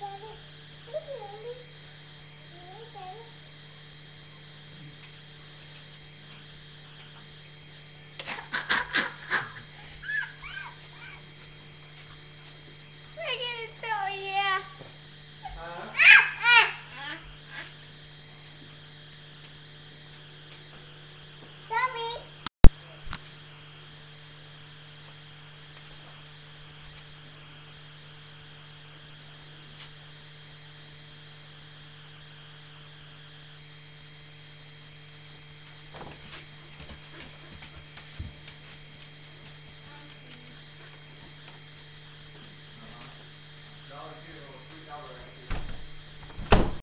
Daddy.